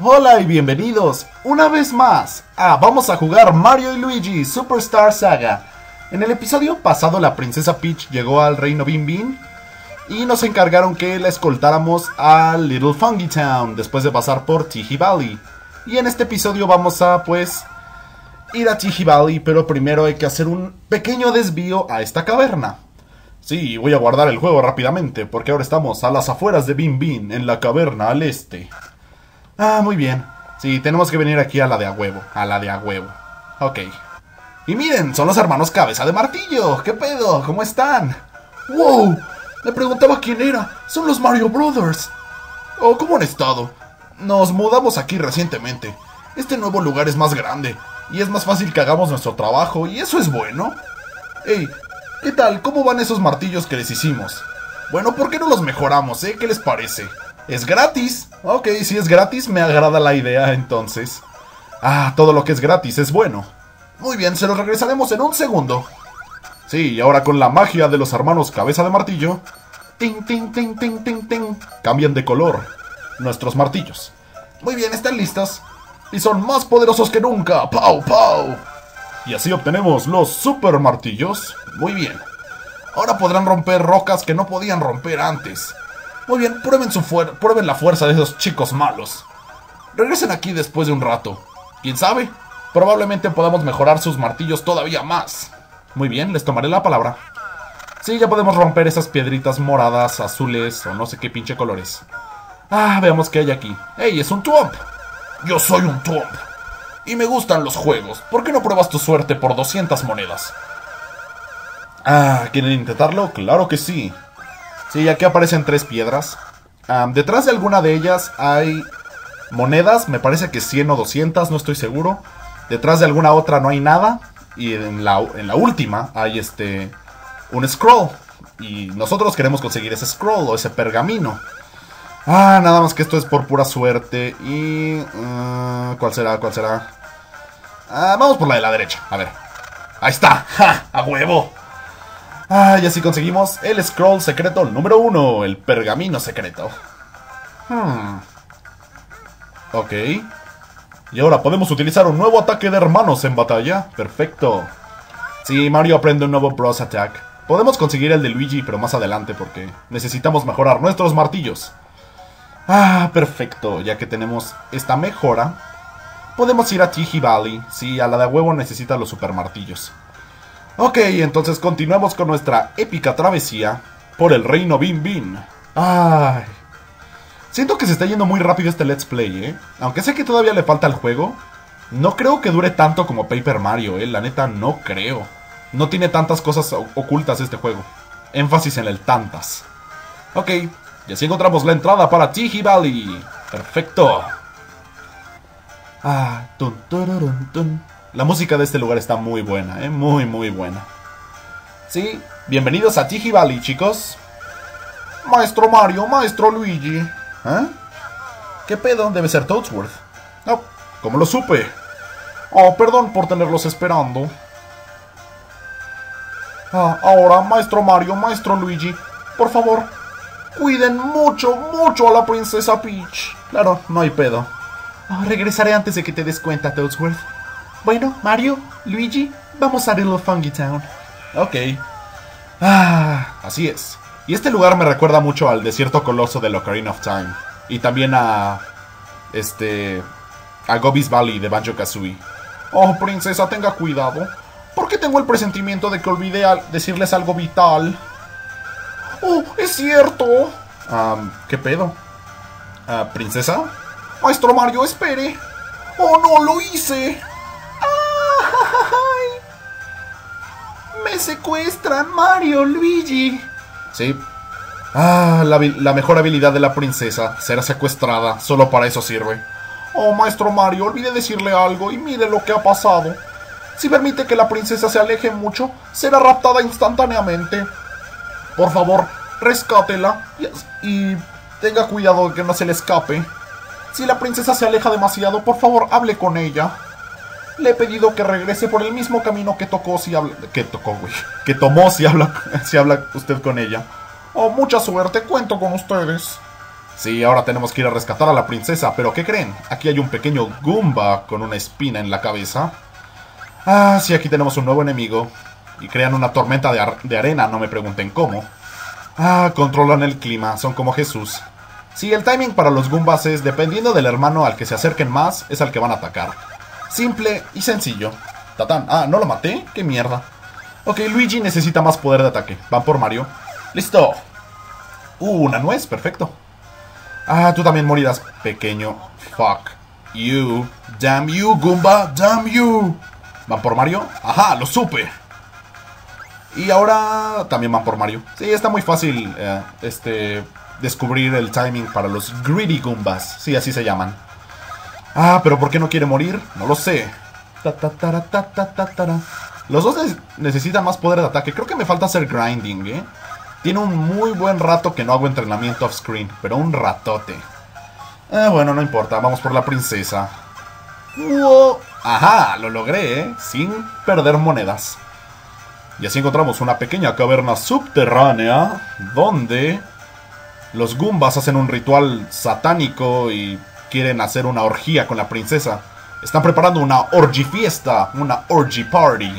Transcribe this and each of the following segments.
Hola y bienvenidos una vez más a Vamos a jugar Mario y Luigi Superstar Saga. En el episodio pasado la princesa Peach llegó al reino Bin Bin y nos encargaron que la escoltáramos a Little Fungi Town después de pasar por Tiji Valley. Y en este episodio vamos a pues ir a Tiji Valley, pero primero hay que hacer un pequeño desvío a esta caverna. Sí, voy a guardar el juego rápidamente porque ahora estamos a las afueras de Bin Bin en la caverna al este. Ah, muy bien. Sí, tenemos que venir aquí a la de a huevo. A la de a huevo. Ok. Y miren, son los hermanos Cabeza de Martillo. ¿Qué pedo? ¿Cómo están? ¡Wow! Me preguntaba quién era. Son los Mario Brothers. Oh, ¿cómo han estado? Nos mudamos aquí recientemente. Este nuevo lugar es más grande. Y es más fácil que hagamos nuestro trabajo. Y eso es bueno. Hey, ¿qué tal? ¿Cómo van esos martillos que les hicimos? Bueno, ¿por qué no los mejoramos, eh? ¿Qué les parece? Es gratis. Ok, si es gratis, me agrada la idea entonces. Ah, todo lo que es gratis es bueno. Muy bien, se los regresaremos en un segundo. Sí, ahora con la magia de los hermanos Cabeza de Martillo. Ting, ting, ting, ting, ting, ting. Cambian de color nuestros martillos. Muy bien, están listos. Y son más poderosos que nunca. ¡Pau, pau! Y así obtenemos los super martillos. Muy bien. Ahora podrán romper rocas que no podían romper antes. Muy bien, prueben, su prueben la fuerza de esos chicos malos. Regresen aquí después de un rato. ¿Quién sabe? Probablemente podamos mejorar sus martillos todavía más. Muy bien, les tomaré la palabra. Sí, ya podemos romper esas piedritas moradas, azules o no sé qué pinche colores. Ah, veamos qué hay aquí. ¡Ey, es un Twomp! Yo soy un Twomp. Y me gustan los juegos. ¿Por qué no pruebas tu suerte por 200 monedas? Ah, ¿quieren intentarlo? Claro que sí. Sí, aquí aparecen tres piedras. detrás de alguna de ellas hay monedas, me parece que 100 o 200, no estoy seguro. Detrás de alguna otra no hay nada. Y en la, en la última hay este un scroll. Y nosotros queremos conseguir ese scroll o ese pergamino. Ah, nada más que esto es por pura suerte. Y... Uh, ¿Cuál será? ¿Cuál será? Ah, vamos por la de la derecha. A ver. Ahí está. ¡Ja! ¡A huevo! Ah, y así conseguimos el scroll secreto número uno, el pergamino secreto. Hmm. Ok. Y ahora podemos utilizar un nuevo ataque de hermanos en batalla. Perfecto. Sí, Mario aprende un nuevo Bros Attack. Podemos conseguir el de Luigi, pero más adelante porque necesitamos mejorar nuestros martillos. Ah, perfecto. Ya que tenemos esta mejora, podemos ir a Tiji Valley. Sí, a la de huevo necesita los super martillos. Ok, entonces continuamos con nuestra épica travesía por el reino Bin Bin. Ay. Siento que se está yendo muy rápido este Let's Play, ¿eh? Aunque sé que todavía le falta el juego, no creo que dure tanto como Paper Mario, ¿eh? La neta, no creo. No tiene tantas cosas ocultas este juego. Énfasis en el tantas. Ok, y así encontramos la entrada para Tiji Valley. Perfecto. Ah, tun, tun. La música de este lugar está muy buena, ¿eh? Muy, muy buena. Sí, bienvenidos a Tiji Valley, chicos. Maestro Mario, Maestro Luigi. ¿Eh? ¿Qué pedo? Debe ser Toadsworth. No, ¿cómo lo supe? Oh, perdón por tenerlos esperando. Ah, ahora, Maestro Mario, Maestro Luigi, por favor, cuiden mucho, mucho a la princesa Peach. Claro, no hay pedo. Oh, regresaré antes de que te des cuenta, Toadsworth. Bueno, Mario, Luigi, vamos a Little Fungi Town. Ok. Ah, así es. Y este lugar me recuerda mucho al desierto coloso de Ocarina of Time. Y también a. Este. A Gobi's Valley de Banjo Kazooie. Oh, princesa, tenga cuidado. ¿Por qué tengo el presentimiento de que olvidé decirles algo vital? ¡Oh, es cierto! ¿Qué pedo? Uh, ¿Princesa? Maestro Mario, espere. ¡Oh, no, lo hice! Secuestran, Mario, Luigi! Sí. Ah, la, la, mejor habilidad de la princesa, será secuestrada, solo para eso sirve. Oh, maestro Mario, olvide decirle algo y mire lo que ha pasado. Si permite que la princesa se aleje mucho, será raptada instantáneamente. Por favor, rescátela y, y tenga cuidado de que no se le escape. Si la princesa se aleja demasiado, por favor, hable con ella. Le he pedido que regrese por el mismo camino que tocó si habla. Que tocó, güey. Que tomó si habla, si habla usted con ella. Oh, mucha suerte, cuento con ustedes. Sí, ahora tenemos que ir a rescatar a la princesa, pero ¿qué creen? Aquí hay un pequeño Goomba con una espina en la cabeza. Ah, sí, aquí tenemos un nuevo enemigo. Y crean una tormenta de, de arena, no me pregunten cómo. Ah, controlan el clima, son como Jesús. Sí, el timing para los Goombas es, dependiendo del hermano al que se acerquen más, es al que van a atacar. Simple y sencillo. Tatán, ah, ¿no lo maté? ¡Qué mierda! Ok, Luigi necesita más poder de ataque. Van por Mario. ¡Listo! Uh, una nuez, perfecto. Ah, tú también morirás, pequeño. Fuck you. Damn you, Goomba. Damn you. ¿Van por Mario? Ajá, lo supe. Y ahora también van por Mario. Sí, está muy fácil eh, este, descubrir el timing para los Greedy Goombas. Sí, así se llaman. Ah, pero ¿por qué no quiere morir? No lo sé. Los dos necesitan más poder de ataque. Creo que me falta hacer grinding, ¿eh? Tiene un muy buen rato que no hago entrenamiento off-screen, pero un ratote. Eh, bueno, no importa, vamos por la princesa. Ajá, lo logré, ¿eh? Sin perder monedas. Y así encontramos una pequeña caverna subterránea donde los Goombas hacen un ritual satánico y quieren hacer una orgía con la princesa. Están preparando una orgy fiesta, una orgy party.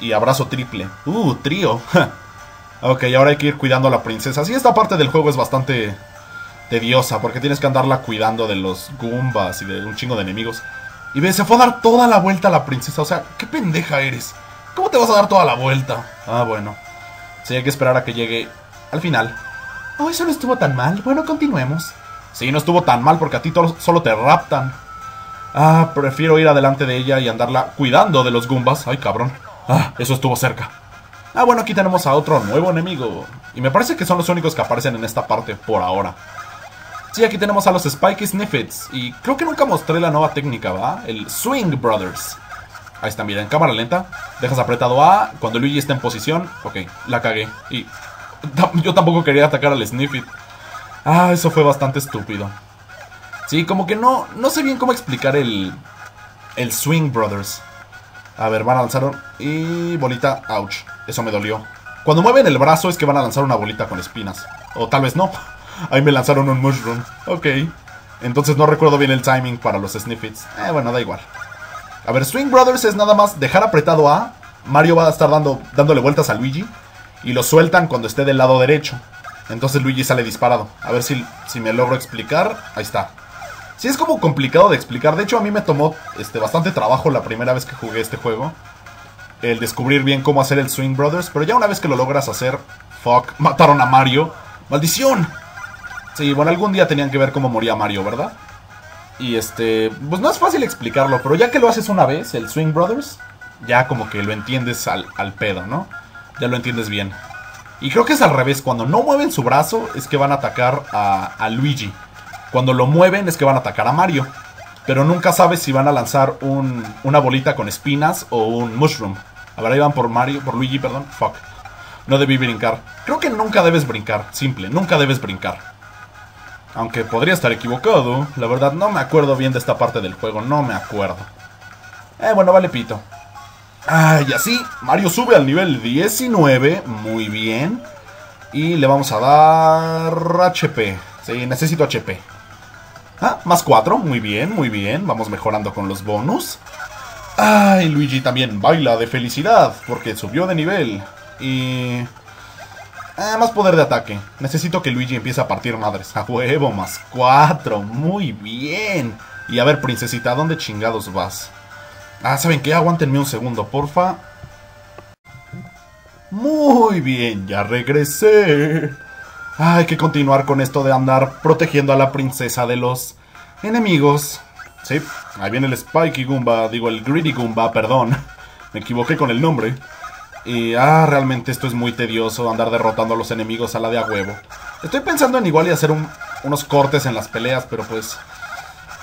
Y abrazo triple. Uh, trío. ok, ahora hay que ir cuidando a la princesa. Sí, esta parte del juego es bastante tediosa porque tienes que andarla cuidando de los Goombas y de un chingo de enemigos. Y ve, se fue a dar toda la vuelta a la princesa. O sea, qué pendeja eres. ¿Cómo te vas a dar toda la vuelta? Ah, bueno. Sí, hay que esperar a que llegue al final. Oh, eso no estuvo tan mal. Bueno, continuemos. Sí, no estuvo tan mal porque a ti solo te raptan. Ah, prefiero ir adelante de ella y andarla cuidando de los Goombas. Ay, cabrón. Ah, eso estuvo cerca. Ah, bueno, aquí tenemos a otro nuevo enemigo. Y me parece que son los únicos que aparecen en esta parte por ahora. Sí, aquí tenemos a los Spikey Sniffits. Y creo que nunca mostré la nueva técnica, ¿va? El Swing Brothers. Ahí está, mira, en cámara lenta. Dejas apretado A. Cuando Luigi está en posición. Ok, la cagué. Y yo tampoco quería atacar al Sniffit. Ah, eso fue bastante estúpido. Sí, como que no, no sé bien cómo explicar el, el Swing Brothers. A ver, van a lanzar Y bolita, ouch, eso me dolió. Cuando mueven el brazo es que van a lanzar una bolita con espinas. O tal vez no. Ahí me lanzaron un mushroom. Ok. Entonces no recuerdo bien el timing para los sniffits. Eh, bueno, da igual. A ver, Swing Brothers es nada más dejar apretado A. Mario va a estar dando, dándole vueltas a Luigi. Y lo sueltan cuando esté del lado derecho. Entonces Luigi sale disparado. A ver si, si me logro explicar. Ahí está. Sí, es como complicado de explicar. De hecho, a mí me tomó este, bastante trabajo la primera vez que jugué este juego. El descubrir bien cómo hacer el Swing Brothers. Pero ya una vez que lo logras hacer, fuck, mataron a Mario. ¡Maldición! Sí, bueno, algún día tenían que ver cómo moría Mario, ¿verdad? Y este, pues no es fácil explicarlo, pero ya que lo haces una vez, el Swing Brothers, ya como que lo entiendes al, al pedo, ¿no? Ya lo entiendes bien. Y creo que es al revés, cuando no mueven su brazo es que van a atacar a, Luigi. Cuando lo mueven es que van a atacar a Mario. Pero nunca sabes si van a lanzar un, una bolita con espinas o un mushroom. A ver, ahí van por Mario, por Luigi, perdón. Fuck. No debí brincar. Creo que nunca debes brincar. Simple, nunca debes brincar. Aunque podría estar equivocado. La verdad, no me acuerdo bien de esta parte del juego. No me acuerdo. Eh, bueno, vale pito. Ah, y así, Mario sube al nivel 19. Muy bien. Y le vamos a dar HP. Sí, necesito HP. Ah, más 4, muy bien, muy bien. Vamos mejorando con los bonus. Ay, Luigi también baila de felicidad porque subió de nivel. Y... Ah, más poder de ataque. Necesito que Luigi empiece a partir madres. A huevo, más 4. Muy bien. Y a ver, princesita, ¿dónde chingados vas? Ah, ¿saben qué? Aguántenme un segundo, porfa. Muy bien, ya regresé. Hay que continuar con esto de andar protegiendo a la princesa de los enemigos. Sí, ahí viene el Spiky Goomba, digo el Greedy Goomba, perdón. Me equivoqué con el nombre. Y ah, realmente esto es muy tedioso, andar derrotando a los enemigos a la de a huevo. Estoy pensando en igual y hacer unos cortes en las peleas, pero pues...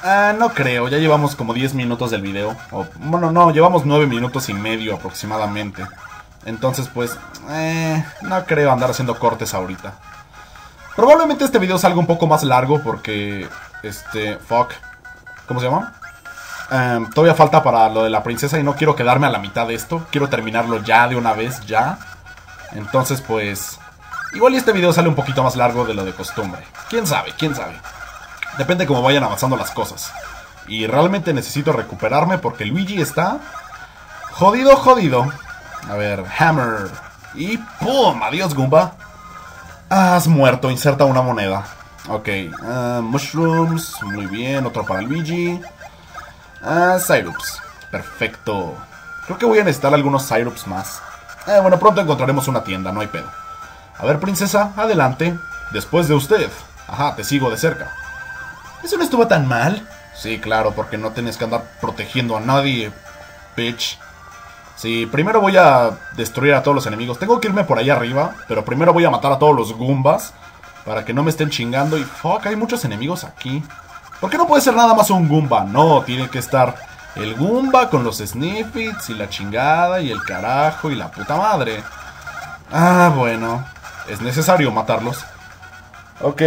Ah, no creo, ya llevamos como 10 minutos del video. Bueno, no, llevamos 9 minutos y medio aproximadamente. Entonces, pues, eh, no creo andar haciendo cortes ahorita. Probablemente este video salga un poco más largo porque, este, fuck, ¿cómo se llama? Em, todavía falta para lo de la princesa y no quiero quedarme a la mitad de esto. Quiero terminarlo ya de una vez, ya. Entonces, pues, Igual este video sale un poquito más largo de lo de costumbre. ¿Quién sabe? ¿Quién sabe? Depende cómo vayan avanzando las cosas. Y realmente necesito recuperarme porque Luigi está... Jodido, jodido. A ver, Hammer. Y ¡pum! Adiós, Goomba. Has muerto, inserta una moneda. Ok, uh, Mushrooms, muy bien, otro para Luigi. Uh, Syrups, perfecto. Creo que voy a necesitar algunos Syrups más. Eh, bueno, pronto encontraremos una tienda, no hay pedo. A ver, princesa, adelante. Después de usted. Ajá, te sigo de cerca. ¿Eso no estuvo tan mal? Sí, claro, porque no tienes que andar protegiendo a nadie, bitch. Sí, primero voy a destruir a todos los enemigos. Tengo que irme por ahí arriba, pero primero voy a matar a todos los Goombas. Para que no me estén chingando. Y fuck, hay muchos enemigos aquí. ¿Por qué no puede ser nada más un Goomba? No, tiene que estar el Goomba con los Sniffits y la chingada y el carajo y la puta madre. Ah, bueno. Es necesario matarlos. Ok.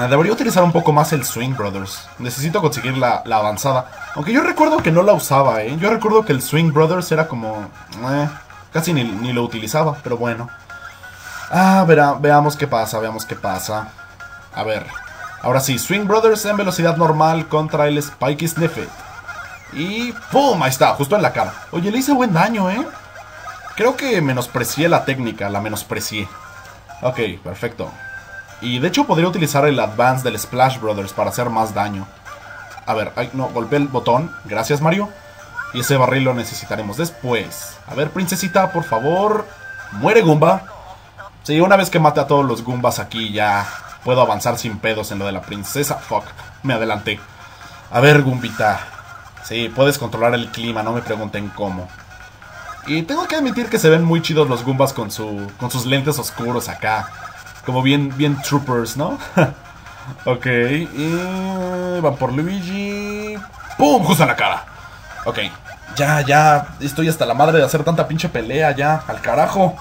Ah, debería utilizar un poco más el Swing Brothers. Necesito conseguir la, avanzada. Aunque yo recuerdo que no la usaba, ¿eh? Yo recuerdo que el Swing Brothers era como... Eh, casi ni, lo utilizaba, pero bueno. Ah, verá, veamos qué pasa, veamos qué pasa. A ver. Ahora sí, Swing Brothers en velocidad normal contra el Spikey Sniffit. Y ¡pum! Ahí está, justo en la cara. Oye, le hice buen daño, ¿eh? Creo que menosprecié la técnica, la menosprecié. Ok, perfecto. Y de hecho podría utilizar el Advance del Splash Brothers para hacer más daño. A ver, ay, no, golpeé el botón. Gracias, Mario. Y ese barril lo necesitaremos después. A ver, princesita, por favor. Muere Goomba. Sí, una vez que mate a todos los Goombas aquí ya puedo avanzar sin pedos en lo de la princesa. Fuck, me adelanté. A ver, Goombita. Sí, puedes controlar el clima, no me pregunten cómo. Y tengo que admitir que se ven muy chidos los Goombas con, su, con sus lentes oscuros acá. Como bien, bien troopers, ¿no? ok, y van por Luigi. ¡Pum! Justo en la cara. Ok, ya, ya, estoy hasta la madre de hacer tanta pinche pelea ya, al carajo.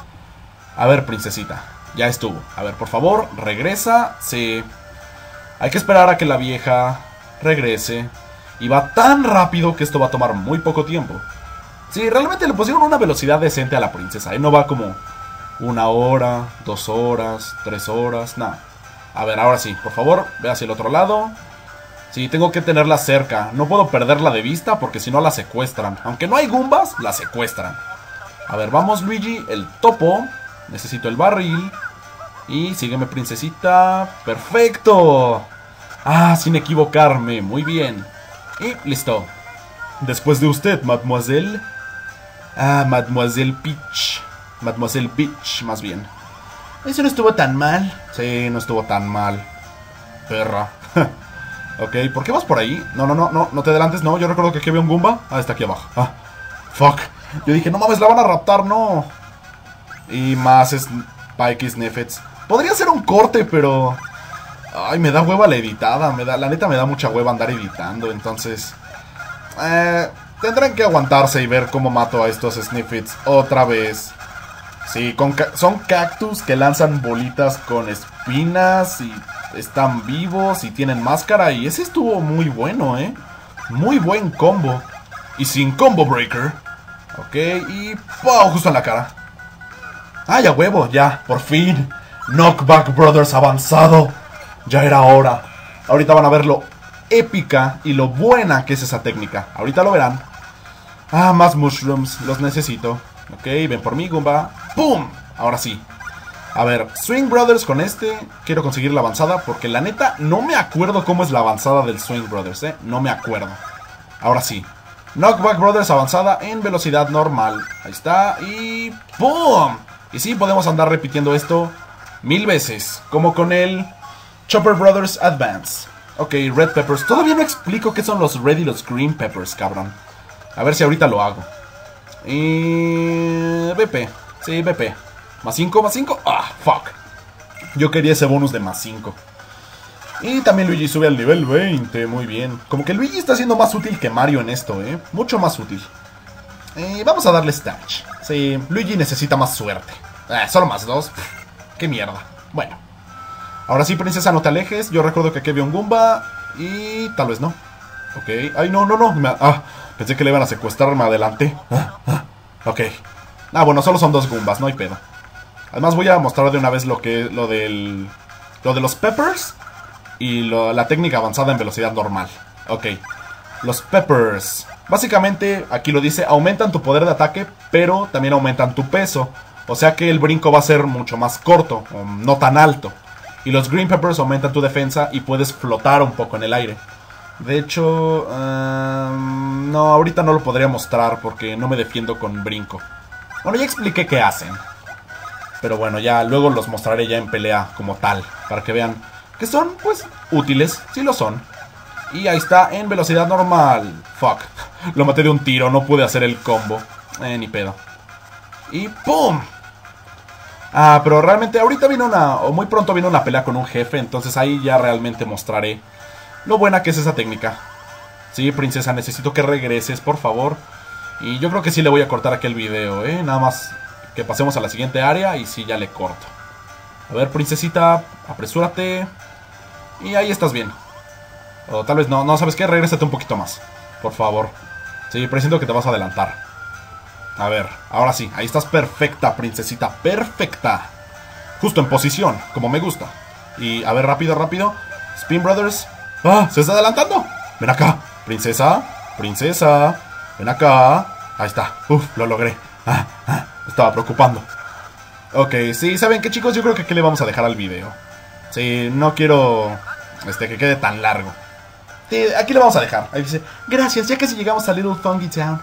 A ver, princesita, ya estuvo. A ver, por favor, regresa. Sí. Hay que esperar a que la vieja regrese. Y va tan rápido que esto va a tomar muy poco tiempo. Sí, realmente le pusieron una velocidad decente a la princesa. ¿eh? No va como una hora, dos horas, tres horas, nada. A ver, ahora sí, por favor, ve hacia el otro lado. Sí, tengo que tenerla cerca. No puedo perderla de vista porque si no la secuestran. Aunque no hay Goombas, la secuestran. A ver, vamos Luigi, el topo. Necesito el barril. Y sígueme, princesita. ¡Perfecto! Ah, sin equivocarme. Muy bien. Y listo. Después de usted, mademoiselle. Ah, mademoiselle Peach. Mademoiselle Bitch, más bien. Eso no estuvo tan mal. Sí, no estuvo tan mal. Perra. ok, ¿por qué vas por ahí? No, no, no, no, no te adelantes, no. Yo recuerdo que aquí había un Goomba. Ah, está aquí abajo. Ah, fuck. Yo dije, no mames, la van a raptar, no. Y más Spikey Sniffets. Podría ser un corte, pero... Ay, me da hueva la editada. Me da, la neta me da mucha hueva andar editando, entonces... Eh, tendrán que aguantarse y ver cómo mato a estos Sniffets otra vez. Sí, son cactus que lanzan bolitas con espinas y están vivos y tienen máscara. Y ese estuvo muy bueno, ¿eh? Muy buen combo. Y sin combo breaker. Ok, y ¡pau! Justo en la cara. ¡Ah, ya huevo! Ya, por fin. Knockback Brothers avanzado. Ya era hora. Ahorita van a ver lo épica y lo buena que es esa técnica. Ahorita lo verán. Ah, más mushrooms. Los necesito. Ok, ven por mí, Goomba. ¡Pum! Ahora sí. A ver, Swing Brothers con este. Quiero conseguir la avanzada porque la neta no me acuerdo cómo es la avanzada del Swing Brothers, ¿eh? No me acuerdo. Ahora sí. Knockback Brothers avanzada en velocidad normal. Ahí está. Y ¡pum! Y sí, podemos andar repitiendo esto mil veces. Como con el Chopper Brothers Advance. Ok, Red Peppers. Todavía no explico qué son los Red y los Green Peppers, cabrón. A ver si ahorita lo hago. Y... BP. Sí, BP. Más 5, más 5. Ah, fuck. Yo quería ese bonus de más 5. Y también Luigi sube al nivel 20, muy bien. Como que Luigi está siendo más útil que Mario en esto, ¿eh? Mucho más útil. Y vamos a darle Stage. Sí, Luigi necesita más suerte. Eh, solo más 2. Qué mierda. Bueno. Ahora sí, princesa, no te alejes. Yo recuerdo que aquí había un Goomba. Y tal vez no. Ok. Ay, no, no, no. Ah, Pensé que le iban a secuestrar, me. Ah, ah, ok. Ah, bueno, solo son dos Goombas, no hay pedo. Además voy a mostrar de una vez lo que lo del lo de los peppers y la técnica avanzada en velocidad normal. Ok. Los peppers. Básicamente, aquí lo dice, aumentan tu poder de ataque, pero también aumentan tu peso. O sea que el brinco va a ser mucho más corto, no tan alto. Y los green peppers aumentan tu defensa y puedes flotar un poco en el aire. De hecho, em, no, ahorita no lo podría mostrar porque no me defiendo con brinco. Bueno, ya expliqué qué hacen. Pero bueno, ya luego los mostraré ya en pelea como tal, para que vean que son, pues, útiles, sí lo son. Y ahí está, en velocidad normal. Fuck, lo maté de un tiro, no pude hacer el combo. Eh, ni pedo. Y ¡pum! Ah, pero realmente ahorita viene una, o muy pronto viene una pelea con un jefe, entonces ahí ya realmente mostraré lo buena que es esa técnica. Sí, princesa, necesito que regreses, por favor. Y yo creo que sí le voy a cortar aquel video, ¿eh? Nada más que pasemos a la siguiente área y sí, ya le corto. A ver, princesita, apresúrate. Y ahí estás bien. O tal vez no, no, ¿sabes qué? Regrésate un poquito más, por favor. Sí, presiento que te vas a adelantar. A ver, ahora sí, ahí estás perfecta, princesita, perfecta. Justo en posición, como me gusta. Y, a ver, rápido, rápido. Spin Brothers, ¡Ah! ¡Se está adelantando! Ven acá, princesa, princesa, ven acá. Ahí está, uf, lo logré. Ah, ah, estaba preocupando. Ok, sí, ¿saben qué chicos? Yo creo que aquí le vamos a dejar al video. Sí, no quiero este, que quede tan largo. Sí, aquí le vamos a dejar. Ahí dice, gracias, ya casi llegamos a Little Funky Town.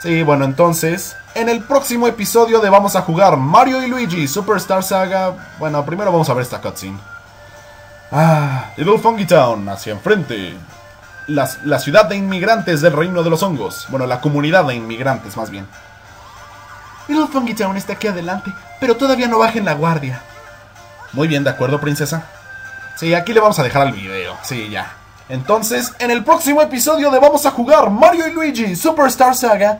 Sí, bueno, entonces, en el próximo episodio de Vamos a jugar Mario y Luigi Superstar Saga, bueno, primero vamos a ver esta cutscene. Ah, Little Funky Town, hacia enfrente. La, ciudad de inmigrantes del reino de los hongos. Bueno, la comunidad de inmigrantes, más bien. Little Funky Town está aquí adelante, pero todavía no bajen la guardia. Muy bien, ¿de acuerdo, princesa? Sí, aquí le vamos a dejar el video. Sí, ya. Entonces, en el próximo episodio de Vamos a jugar Mario y Luigi Superstar Saga,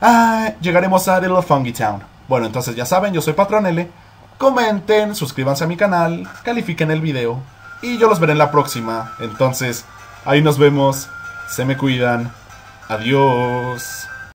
ah, llegaremos a Little Funky Town. Bueno, entonces ya saben, yo soy Patronele. Comenten, suscríbanse a mi canal, califiquen el video y yo los veré en la próxima. Entonces, ahí nos vemos. Se me cuidan. Adiós.